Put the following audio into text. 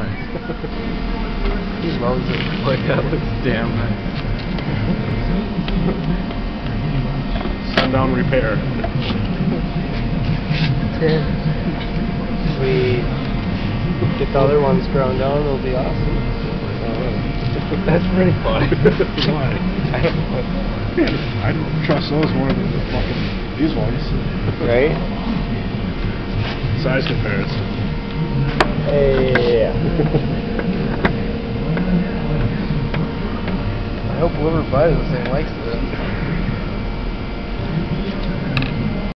nice. He loves it. Like that looks damn nice. Sundown repair. Ten. We get the other ones ground down, it'll be awesome. Oh, that's pretty funny. Why? I don't know. I don't trust those more than the fucking these ones. Right? Size comparison. Hey. I hope whoever buys this thing likes it.